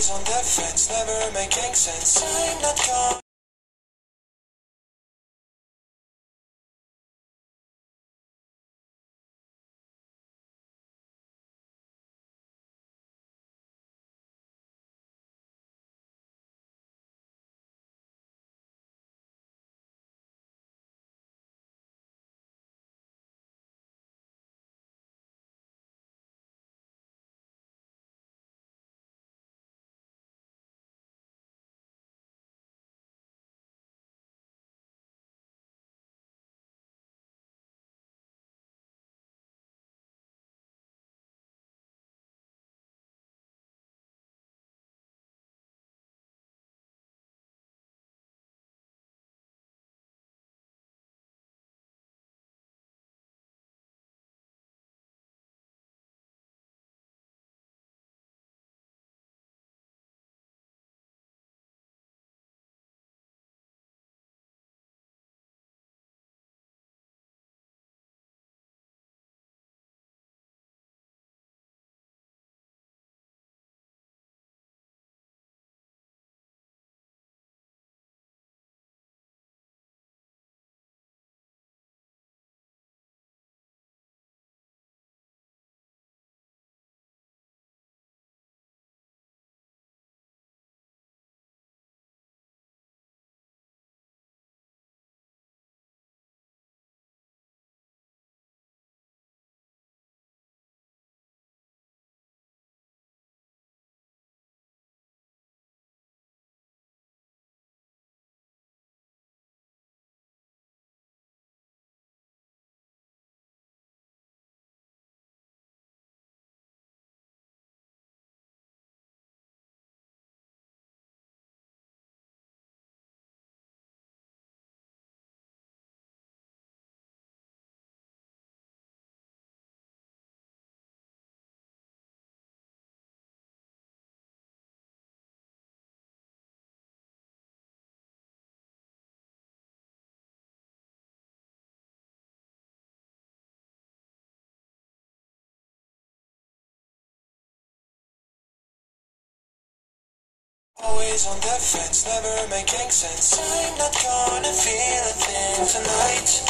On the fence, never making sense. I'm not gone. Always on the fence, never making sense. I'm not gonna feel a thing tonight.